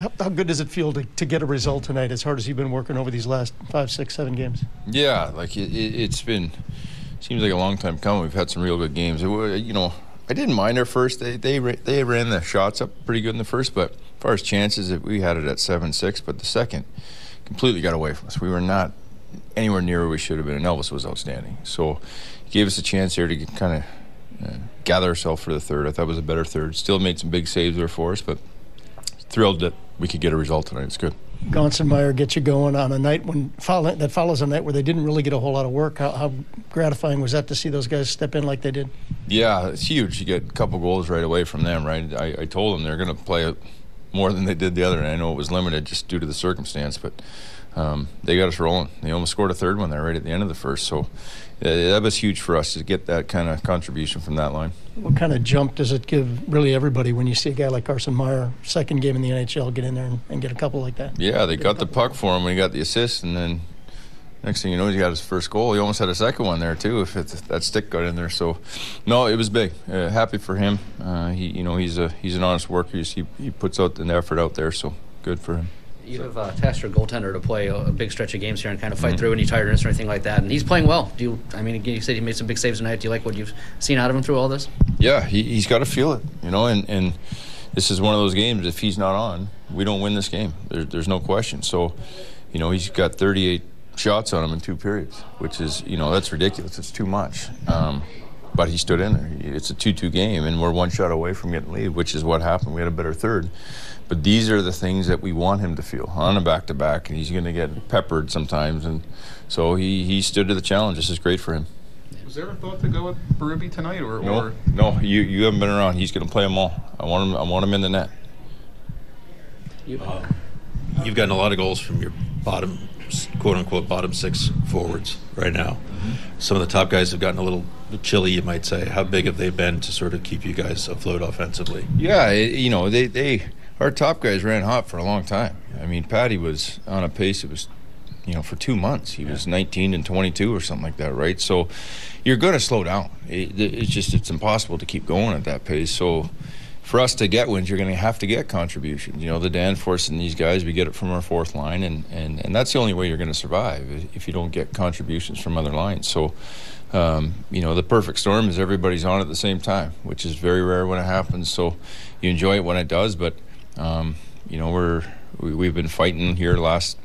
How, how good does it feel to, to get a result tonight as hard as you've been working over these last five, six, seven games? Yeah, like it, it, has been, seems like a long time coming. We've had some real good games. It, you know, I didn't mind our first. They, they, they ran the shots up pretty good in the first, but as far as chances, we had it at 7 6. But the second completely got away from us. We were not anywhere near where we should have been, and Elvis was outstanding. So he gave us a chance here to kind of uh, gather ourselves for the third. I thought it was a better third. Still made some big saves there for us, but thrilled that we could get a result tonight. It's good. Gonsenmeyer gets you going on a night when follow, that follows a night where they didn't really get a whole lot of work. How, how, gratifying was that to see those guys step in like they did? Yeah, it's huge. You get a couple goals right away from them, right? I, I told them they're going to play more than they did the other, and I know it was limited just due to the circumstance, but um, they got us rolling. They almost scored a third one there right at the end of the first. So that was huge for us to get that kind of contribution from that line. What kind of jump does it give really everybody when you see a guy like Carson Meyer, second game in the NHL, get in there and, and get a couple like that? Yeah, they got the puck for him when he got the assist, and then next thing you know, he got his first goal. He almost had a second one there too, if it, that stick got in there. So, no, it was big. Uh, happy for him. Uh, he, you know, he's a he's an honest worker. He he puts out the effort out there. So good for him you have uh, tasked your goaltender to play a, big stretch of games here and kind of fight mm-hmm. through any tiredness or anything like that. And he's playing well. Do you? I mean, you said he made some big saves tonight. Do you like what you've seen out of him through all this? Yeah, he, has got to feel it, you know. And, and this is one of those games. If he's not on, we don't win this game. There, there's no question. So, you know, he's got 38 shots on him in two periods, which is, you know, that's ridiculous. It's too much. Um, but he stood in there. It's a 2-2 game, and we're one shot away from getting lead, which is what happened. We had a better third. But these are the things that we want him to feel on a back-to-back, and he's going to get peppered sometimes. And so he, he stood to the challenge. This is great for him. Was there a thought to go with Berube tonight, or no? Or? No, you you haven't been around. He's going to play them all. I want him. I want him in the net. You, uh, you've gotten a lot of goals from your bottom quote unquote bottom six forwards right now. Mm-hmm. Some of the top guys have gotten a little chilly, you might say. How big have they been to sort of keep you guys afloat offensively? Yeah, you know, they, they our top guys ran hot for a long time. I mean, Patty was on a pace. It was, you know, for two months. He yeah. was 19 and 22 or something like that, right? So you're going to slow down. It, it's just it's impossible to keep going at that pace. So for us to get wins, you're going to have to get contributions. You know, the Danforth and these guys, we get it from our fourth line, and, and, and that's the only way you're going to survive if you don't get contributions from other lines. So, um, you know, the perfect storm is everybody's on at the same time, which is very rare when it happens. So you enjoy it when it does, but, um, you know, we're, we, we've been fighting here last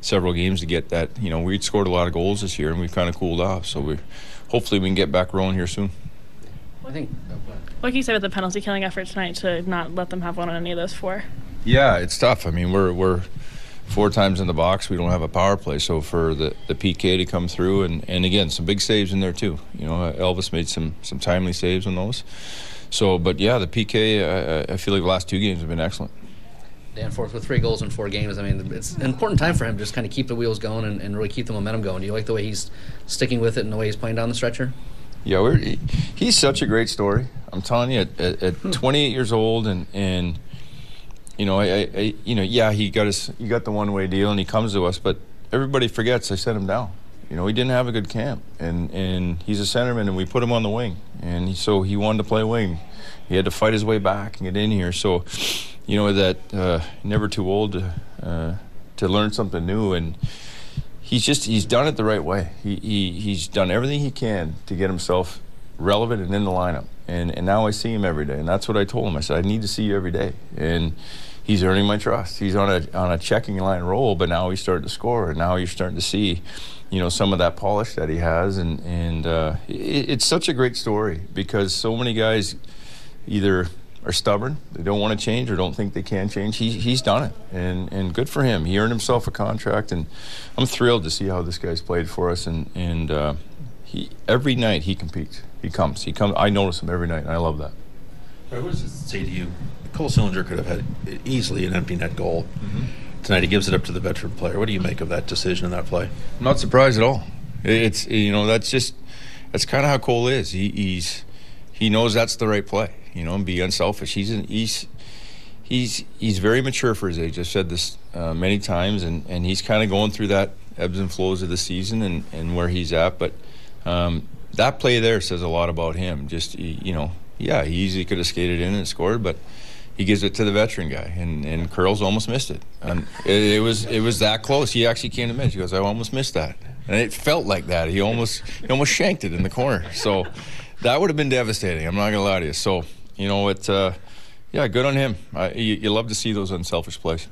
several games to get that. You know, we'd scored a lot of goals this year, and we've kind of cooled off. So we hopefully we can get back rolling here soon. I think like you said with the penalty killing effort tonight, to not let them have one on any of those four. Yeah, it's tough. I mean, we're we're four times in the box. We don't have a power play, so for the, the PK to come through, and, and again, some big saves in there too. You know, Elvis made some some timely saves on those. So, but yeah, the PK, I, I feel like the last two games have been excellent. Danforth with three goals in four games. I mean, it's an important time for him to just kind of keep the wheels going and, and really keep the momentum going. Do you like the way he's sticking with it and the way he's playing down the stretcher? Yeah, we're, he's such a great story. I'm telling you, at, at, at hmm. 28 years old, and and you know, I, I, you know, yeah, he got his, he got the one way deal, and he comes to us, but everybody forgets I sent him down. You know, he didn't have a good camp, and and he's a centerman, and we put him on the wing, and he, so he wanted to play wing. He had to fight his way back and get in here. So, you know, that uh, never too old to uh, to learn something new, and he's just he's done it the right way. He, he he's done everything he can to get himself relevant and in the lineup. And and now I see him every day, and that's what I told him. I said I need to see you every day, and he's earning my trust. He's on a on a checking line role, but now he's starting to score, and now you're starting to see, you know, some of that polish that he has, and and uh, it, it's such a great story because so many guys either are stubborn. They don't want to change or don't think they can change. He, he's done it, and, and good for him. He earned himself a contract, and I'm thrilled to see how this guy's played for us. And, and uh, he, every night he competes. He comes. He comes. I notice him every night, and I love that. What does it say to you? Cole Sillinger could have had easily an empty net goal. Mm-hmm. Tonight he gives it up to the veteran player. What do you make of that decision and that play? I'm not surprised at all. It's you know that's just that's kind of how Cole is. He, he's he knows that's the right play you know, and be unselfish. He's an he's he's he's very mature for his age. I've said this uh, many times, and and he's kind of going through that ebbs and flows of the season and and where he's at. But um, that play there says a lot about him. Just you know, yeah, he easily could have skated in and scored, but he gives it to the veteran guy, and, and Curls almost missed it. And it, it, was it was that close. He actually came to me. He goes, "I almost missed that," and it felt like that. He almost he almost shanked it in the corner. So that would have been devastating. I'm not gonna lie to you. So you know, it, uh, yeah, good on him. Uh, you, you love to see those unselfish plays.